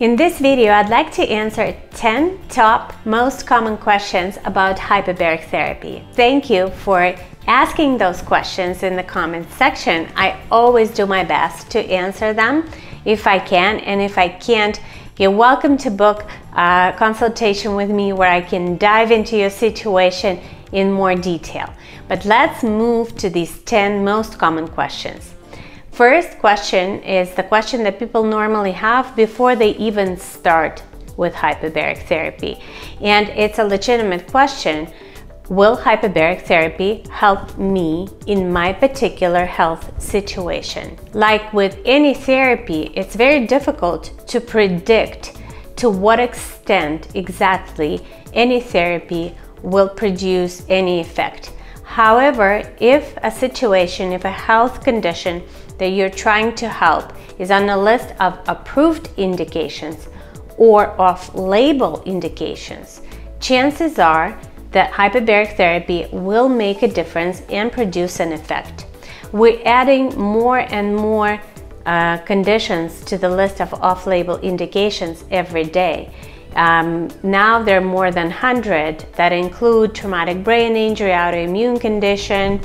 In this video, I'd like to answer 10 top most common questions about hyperbaric therapy. Thank you for asking those questions in the comments section. I always do my best to answer them if I can, and if I can't, you're welcome to book a consultation with me where I can dive into your situation in more detail. But let's move to these 10 most common questions. First question is the question that people normally have before they even start with hyperbaric therapy. And it's a legitimate question. Will hyperbaric therapy help me in my particular health situation? Like with any therapy, it's very difficult to predict to what extent exactly any therapy will produce any effect. However, if a situation, if a health condition that you're trying to help is on a list of approved indications or off-label indications, chances are that hyperbaric therapy will make a difference and produce an effect. We're adding more and more uh, conditions to the list of off-label indications every day. Um, now there are more than 100 that include traumatic brain injury, autoimmune condition,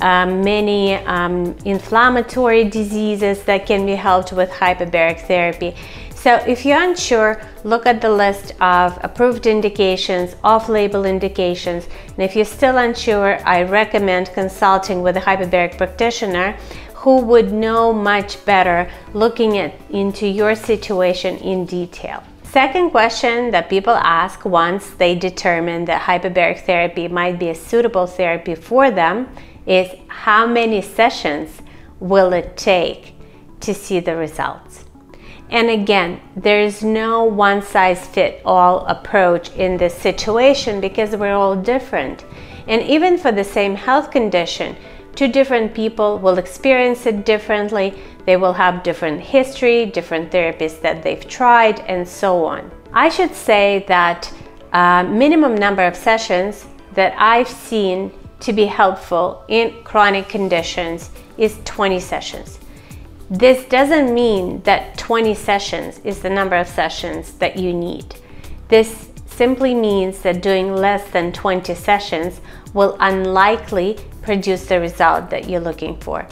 um, many um, inflammatory diseases that can be helped with hyperbaric therapy. So if you're unsure, look at the list of approved indications, off-label indications, and if you're still unsure, I recommend consulting with a hyperbaric practitioner who would know much better looking at into your situation in detail. Second question that people ask once they determine that hyperbaric therapy might be a suitable therapy for them is how many sessions will it take to see the results? And again, there is no one size fit all approach in this situation because we're all different. And even for the same health condition, two different people will experience it differently. They will have different history, different therapists that they've tried, and so on. I should say that uh, minimum number of sessions that I've seen to be helpful in chronic conditions is 20 sessions. This doesn't mean that 20 sessions is the number of sessions that you need. This simply means that doing less than 20 sessions will unlikely produce the result that you're looking for.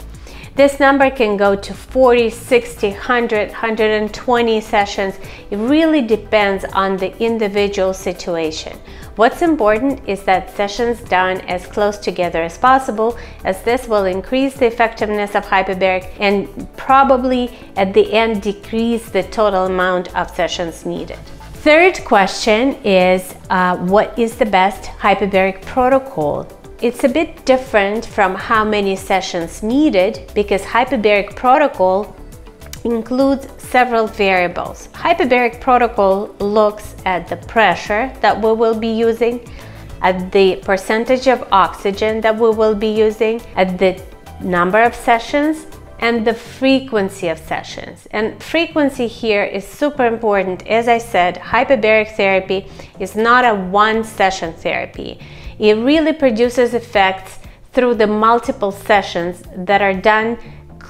This number can go to 40, 60, 100, 120 sessions. It really depends on the individual situation. What's important is that sessions done as close together as possible as this will increase the effectiveness of hyperbaric and probably at the end decrease the total amount of sessions needed. Third question is uh, what is the best hyperbaric protocol it's a bit different from how many sessions needed because hyperbaric protocol includes several variables. Hyperbaric protocol looks at the pressure that we will be using, at the percentage of oxygen that we will be using, at the number of sessions, and the frequency of sessions. And frequency here is super important. As I said, hyperbaric therapy is not a one session therapy. It really produces effects through the multiple sessions that are done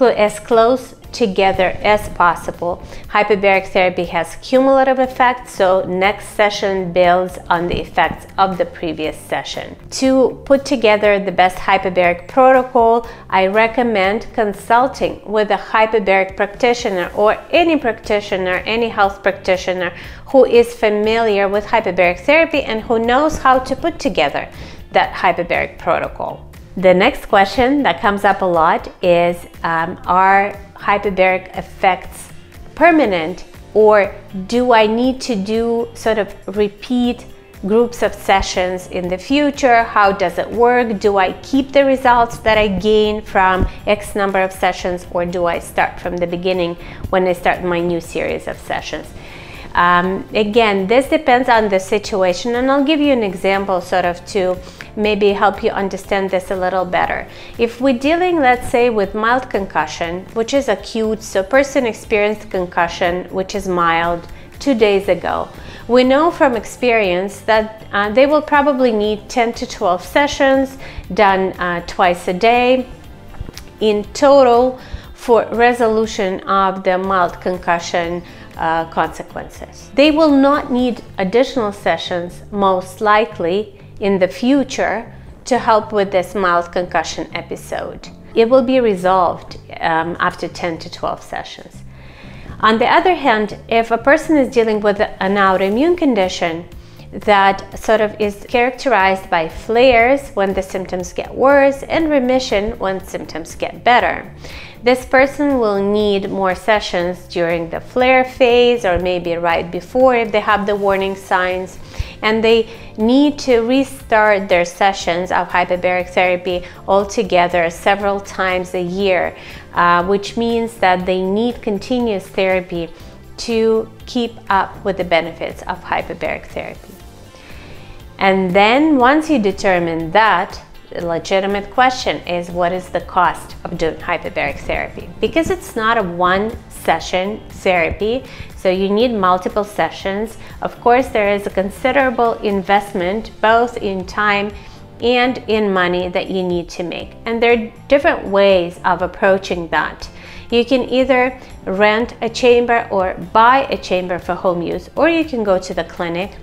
as close together as possible. Hyperbaric therapy has cumulative effects, so next session builds on the effects of the previous session. To put together the best hyperbaric protocol, I recommend consulting with a hyperbaric practitioner or any practitioner, any health practitioner who is familiar with hyperbaric therapy and who knows how to put together that hyperbaric protocol. The next question that comes up a lot is um, Are hyperbaric effects permanent or do I need to do sort of repeat groups of sessions in the future? How does it work? Do I keep the results that I gain from X number of sessions or do I start from the beginning when I start my new series of sessions? Um, again, this depends on the situation, and I'll give you an example sort of to maybe help you understand this a little better. If we're dealing, let's say, with mild concussion, which is acute, so person experienced concussion, which is mild, two days ago. We know from experience that uh, they will probably need 10 to 12 sessions done uh, twice a day. In total, for resolution of the mild concussion uh, consequences. They will not need additional sessions, most likely in the future, to help with this mild concussion episode. It will be resolved um, after 10 to 12 sessions. On the other hand, if a person is dealing with an autoimmune condition, that sort of is characterized by flares when the symptoms get worse and remission when symptoms get better. This person will need more sessions during the flare phase or maybe right before if they have the warning signs and they need to restart their sessions of hyperbaric therapy altogether several times a year, uh, which means that they need continuous therapy to keep up with the benefits of hyperbaric therapy. And then once you determine that, legitimate question is what is the cost of doing hyperbaric therapy? Because it's not a one session therapy, so you need multiple sessions. Of course, there is a considerable investment both in time and in money that you need to make. And there are different ways of approaching that. You can either rent a chamber or buy a chamber for home use, or you can go to the clinic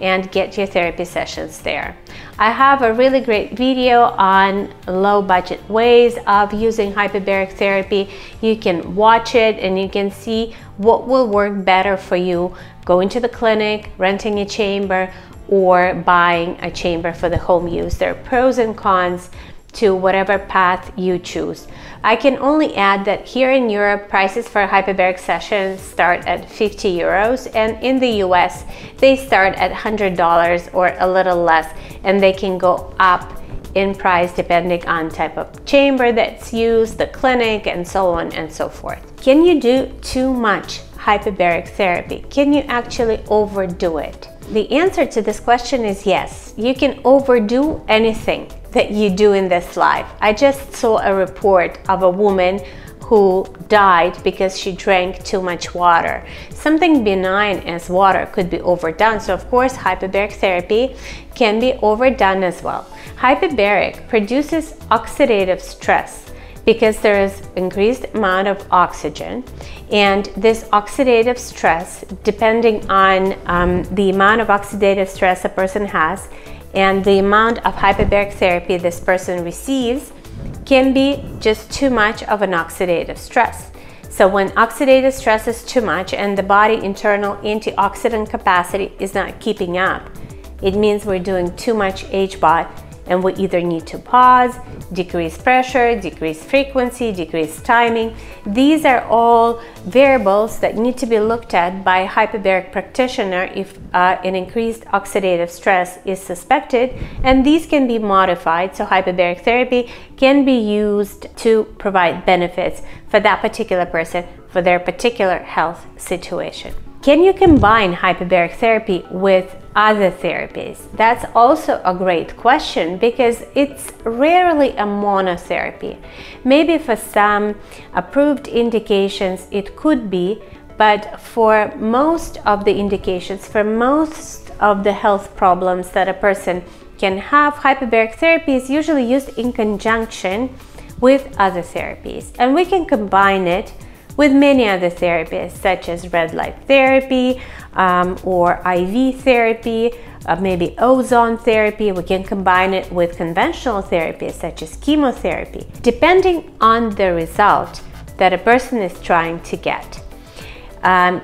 and get your therapy sessions there. I have a really great video on low budget ways of using hyperbaric therapy. You can watch it and you can see what will work better for you going to the clinic, renting a chamber, or buying a chamber for the home use. There are pros and cons to whatever path you choose. I can only add that here in Europe, prices for hyperbaric sessions start at 50 euros, and in the US, they start at $100 or a little less, and they can go up in price depending on type of chamber that's used, the clinic, and so on and so forth. Can you do too much hyperbaric therapy? Can you actually overdo it? The answer to this question is yes. You can overdo anything that you do in this life. I just saw a report of a woman who died because she drank too much water. Something benign as water could be overdone. So of course, hyperbaric therapy can be overdone as well. Hyperbaric produces oxidative stress because there is increased amount of oxygen and this oxidative stress depending on um, the amount of oxidative stress a person has and the amount of hyperbaric therapy this person receives can be just too much of an oxidative stress. So when oxidative stress is too much and the body internal antioxidant capacity is not keeping up, it means we're doing too much HBOT and we either need to pause, decrease pressure, decrease frequency, decrease timing. These are all variables that need to be looked at by a hyperbaric practitioner if uh, an increased oxidative stress is suspected and these can be modified so hyperbaric therapy can be used to provide benefits for that particular person for their particular health situation. Can you combine hyperbaric therapy with other therapies? That's also a great question because it's rarely a monotherapy. Maybe for some approved indications it could be, but for most of the indications, for most of the health problems that a person can have, hyperbaric therapy is usually used in conjunction with other therapies. And we can combine it with many other therapies such as red light therapy um, or IV therapy, uh, maybe ozone therapy. We can combine it with conventional therapies such as chemotherapy, depending on the result that a person is trying to get. Um,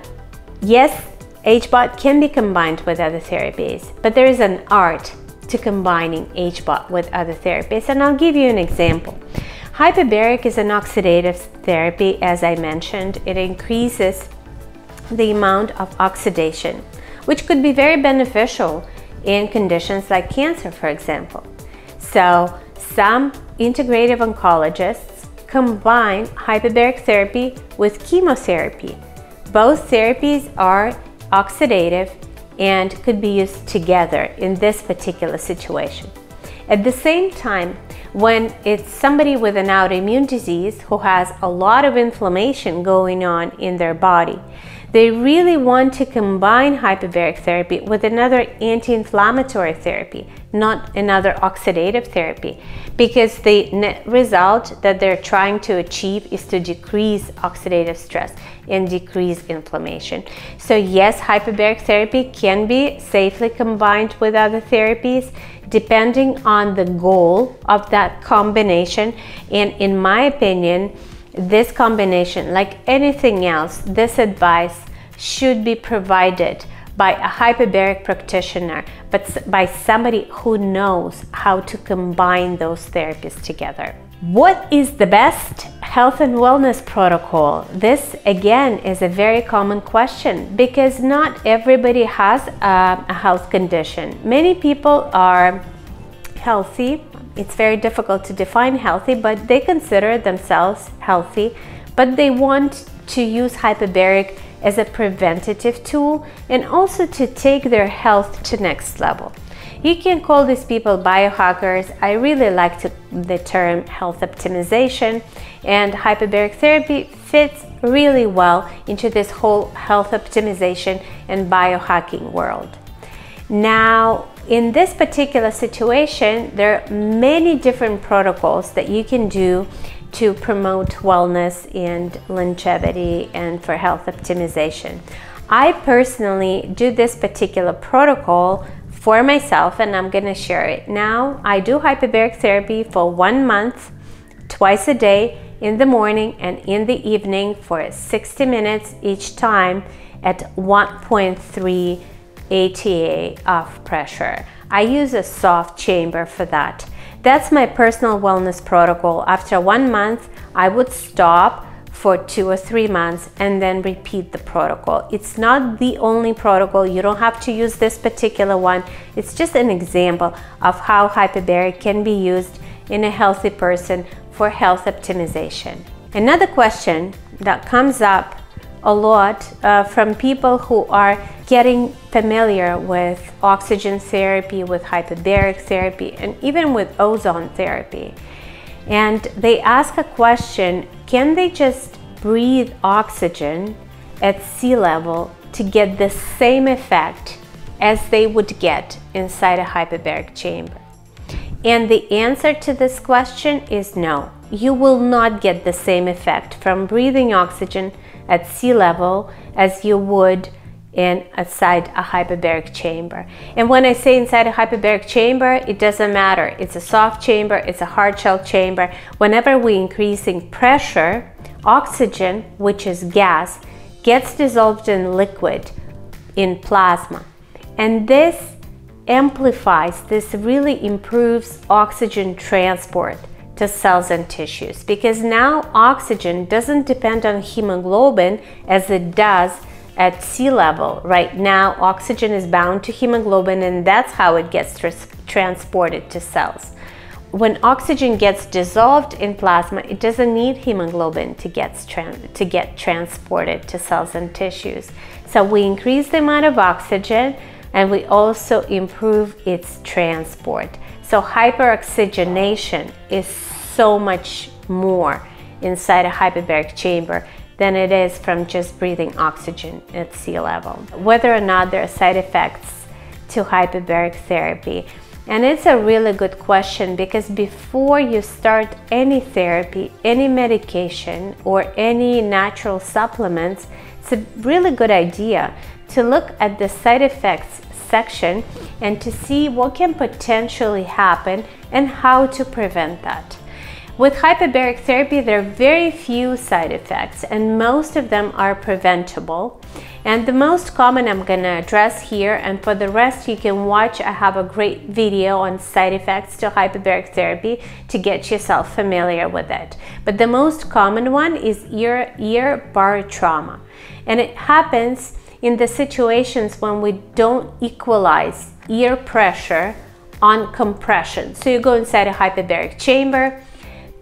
yes, HBOT can be combined with other therapies, but there is an art to combining HBOT with other therapies, and I'll give you an example. Hyperbaric is an oxidative therapy, as I mentioned. It increases the amount of oxidation, which could be very beneficial in conditions like cancer, for example. So some integrative oncologists combine hyperbaric therapy with chemotherapy. Both therapies are oxidative and could be used together in this particular situation. At the same time, when it's somebody with an autoimmune disease who has a lot of inflammation going on in their body, they really want to combine hyperbaric therapy with another anti-inflammatory therapy, not another oxidative therapy, because the net result that they're trying to achieve is to decrease oxidative stress and decrease inflammation. So yes, hyperbaric therapy can be safely combined with other therapies depending on the goal of that combination. And in my opinion, this combination, like anything else, this advice should be provided by a hyperbaric practitioner, but by somebody who knows how to combine those therapies together. What is the best health and wellness protocol? This again is a very common question because not everybody has a, a health condition. Many people are healthy it's very difficult to define healthy, but they consider themselves healthy, but they want to use hyperbaric as a preventative tool and also to take their health to next level. You can call these people biohackers. I really like to, the term health optimization and hyperbaric therapy fits really well into this whole health optimization and biohacking world. Now, in this particular situation, there are many different protocols that you can do to promote wellness and longevity and for health optimization. I personally do this particular protocol for myself and I'm to share it now. I do hyperbaric therapy for one month, twice a day, in the morning and in the evening for 60 minutes each time at 1.3 ATA of pressure. I use a soft chamber for that. That's my personal wellness protocol. After one month, I would stop for two or three months and then repeat the protocol. It's not the only protocol. You don't have to use this particular one. It's just an example of how hyperbaric can be used in a healthy person for health optimization. Another question that comes up a lot uh, from people who are getting familiar with oxygen therapy, with hyperbaric therapy, and even with ozone therapy. And they ask a question can they just breathe oxygen at sea level to get the same effect as they would get inside a hyperbaric chamber? And the answer to this question is no. You will not get the same effect from breathing oxygen at sea level as you would inside a hyperbaric chamber. And when I say inside a hyperbaric chamber, it doesn't matter. It's a soft chamber, it's a hard shell chamber. Whenever we're increasing pressure, oxygen, which is gas, gets dissolved in liquid, in plasma. And this amplifies, this really improves oxygen transport to cells and tissues because now oxygen doesn't depend on hemoglobin as it does at sea level. Right now, oxygen is bound to hemoglobin and that's how it gets transported to cells. When oxygen gets dissolved in plasma, it doesn't need hemoglobin to get, to get transported to cells and tissues. So we increase the amount of oxygen and we also improve its transport. So hyperoxygenation is so much more inside a hyperbaric chamber than it is from just breathing oxygen at sea level. Whether or not there are side effects to hyperbaric therapy. And it's a really good question because before you start any therapy, any medication, or any natural supplements, it's a really good idea to look at the side effects section and to see what can potentially happen and how to prevent that. With hyperbaric therapy, there are very few side effects and most of them are preventable. And the most common I'm gonna address here and for the rest you can watch, I have a great video on side effects to hyperbaric therapy to get yourself familiar with it. But the most common one is ear, ear barotrauma. And it happens in the situations when we don't equalize ear pressure on compression. So you go inside a hyperbaric chamber,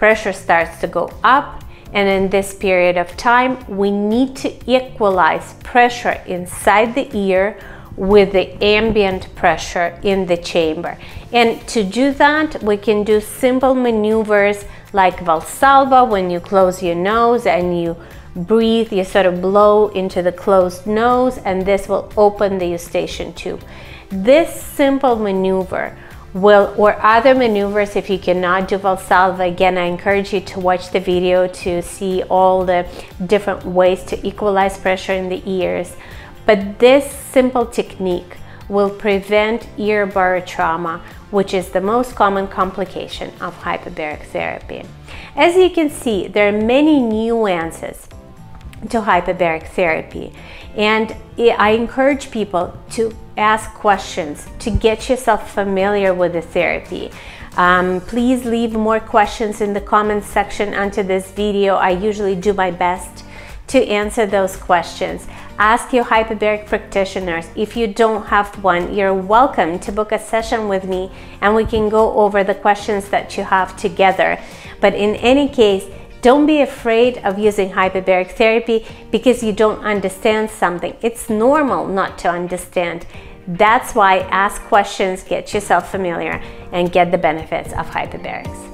pressure starts to go up and in this period of time we need to equalize pressure inside the ear with the ambient pressure in the chamber. And to do that, we can do simple maneuvers like Valsalva when you close your nose and you breathe, you sort of blow into the closed nose and this will open the eustachian tube. This simple maneuver will or other maneuvers if you cannot do Valsalva again I encourage you to watch the video to see all the different ways to equalize pressure in the ears but this simple technique will prevent ear barotrauma which is the most common complication of hyperbaric therapy. As you can see there are many nuances to hyperbaric therapy. And I encourage people to ask questions to get yourself familiar with the therapy. Um, please leave more questions in the comments section under this video. I usually do my best to answer those questions. Ask your hyperbaric practitioners. If you don't have one, you're welcome to book a session with me and we can go over the questions that you have together. But in any case, don't be afraid of using hyperbaric therapy because you don't understand something. It's normal not to understand. That's why ask questions, get yourself familiar, and get the benefits of hyperbarics.